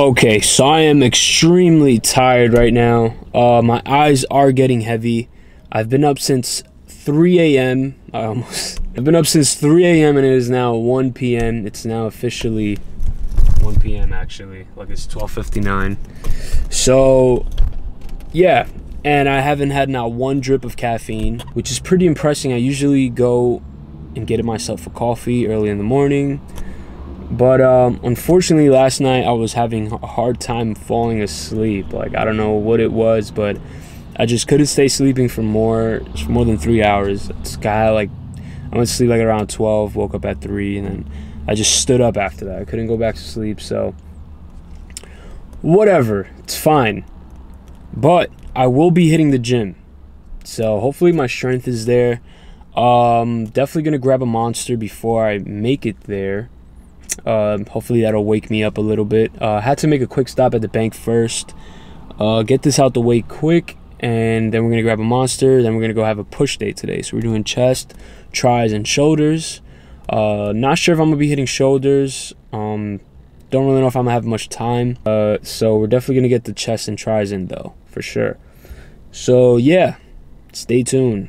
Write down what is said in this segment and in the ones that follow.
Okay, so I am extremely tired right now. Uh, my eyes are getting heavy. I've been up since 3 a.m. I almost. I've been up since 3 a.m. and it is now 1 p.m. It's now officially 1 p.m. Actually, like it's 12:59. So, yeah, and I haven't had not one drip of caffeine, which is pretty impressive. I usually go and get myself a coffee early in the morning but um, unfortunately, last night I was having a hard time falling asleep. Like I don't know what it was, but I just couldn't stay sleeping for more for more than three hours. It's kind of like I went to sleep like around twelve, woke up at three, and then I just stood up after that. I couldn't go back to sleep, so whatever, it's fine. But I will be hitting the gym, so hopefully my strength is there. Um, definitely gonna grab a monster before I make it there um, hopefully that'll wake me up a little bit. Uh, had to make a quick stop at the bank first. Uh, get this out the way quick, and then we're gonna grab a monster. Then we're gonna go have a push day today. So we're doing chest, tris, and shoulders. Uh, not sure if I'm gonna be hitting shoulders. Um, don't really know if I'm gonna have much time. Uh, so we're definitely gonna get the chest and tris in though, for sure. So yeah, stay tuned.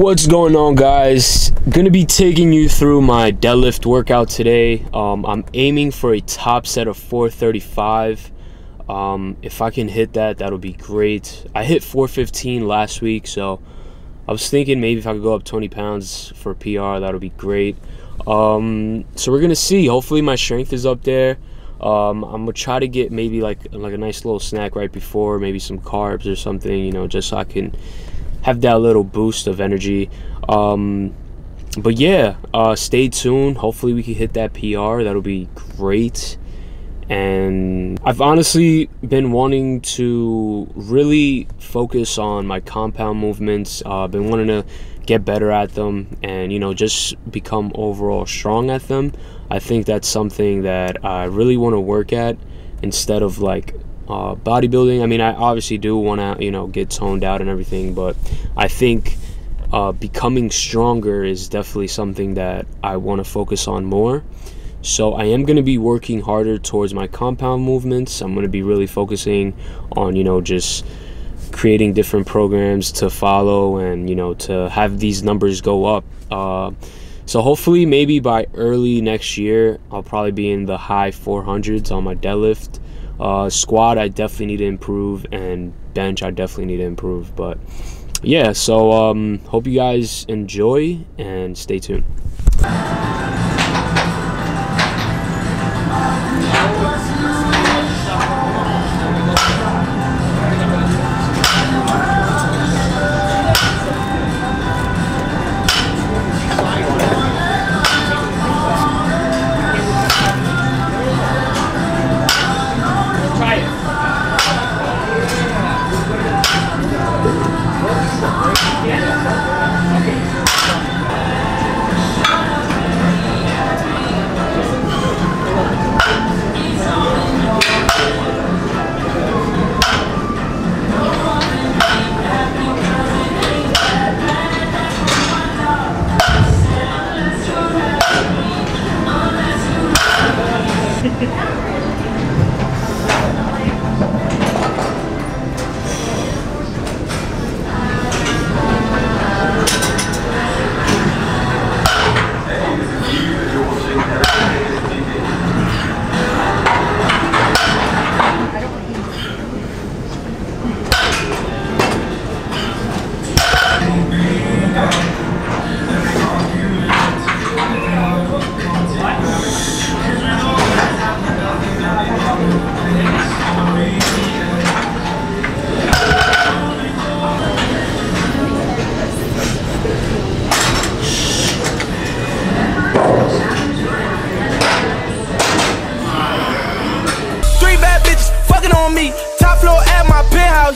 What's going on, guys? Gonna be taking you through my deadlift workout today. Um, I'm aiming for a top set of 435. Um, if I can hit that, that'll be great. I hit 415 last week, so I was thinking maybe if I could go up 20 pounds for PR, that'll be great. Um, so we're gonna see. Hopefully, my strength is up there. Um, I'm gonna try to get maybe like like a nice little snack right before, maybe some carbs or something, you know, just so I can have that little boost of energy. Um, but yeah, uh, stay tuned. Hopefully, we can hit that PR. That'll be great. And I've honestly been wanting to really focus on my compound movements. Uh, I've been wanting to get better at them and, you know, just become overall strong at them. I think that's something that I really want to work at instead of like uh, bodybuilding. I mean, I obviously do want to, you know, get toned out and everything, but I think uh, becoming stronger is definitely something that I want to focus on more. So I am going to be working harder towards my compound movements. I'm going to be really focusing on, you know, just creating different programs to follow and, you know, to have these numbers go up. Uh, so hopefully maybe by early next year, I'll probably be in the high 400s on my deadlift. Uh, squat, I definitely need to improve, and bench, I definitely need to improve. But yeah, so um, hope you guys enjoy and stay tuned.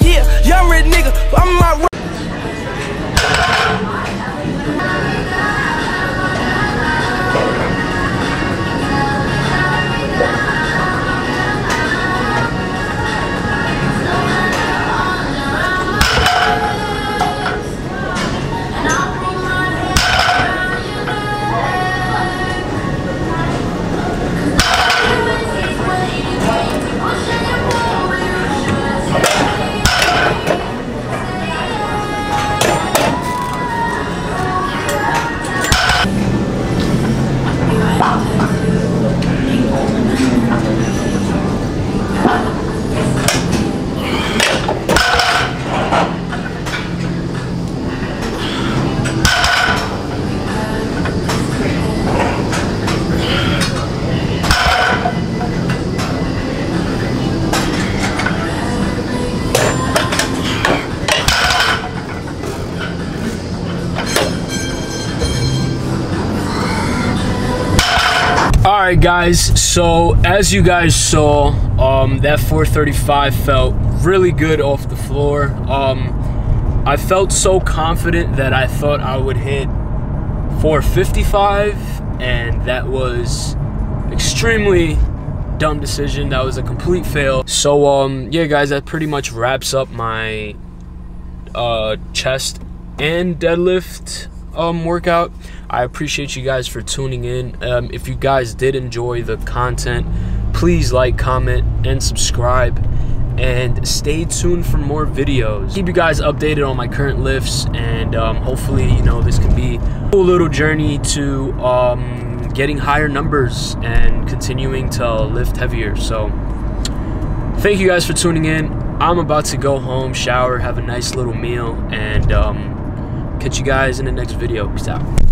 Yeah. Young rich nigga, I'm All right, guys. So as you guys saw, um, that 435 felt really good off the floor. Um, I felt so confident that I thought I would hit 455, and that was extremely dumb decision. That was a complete fail. So um, yeah, guys, that pretty much wraps up my uh, chest and deadlift um, workout. I appreciate you guys for tuning in. Um, if you guys did enjoy the content, please like, comment, and subscribe. and stay tuned for more videos. Keep you guys updated on my current lifts, and um, hopefully, you know, this can be a cool little journey to um, getting higher numbers and continuing to lift heavier. So, thank you guys for tuning in. I'm about to go home, shower, have a nice little meal, and um, catch you guys in the next video. Peace out.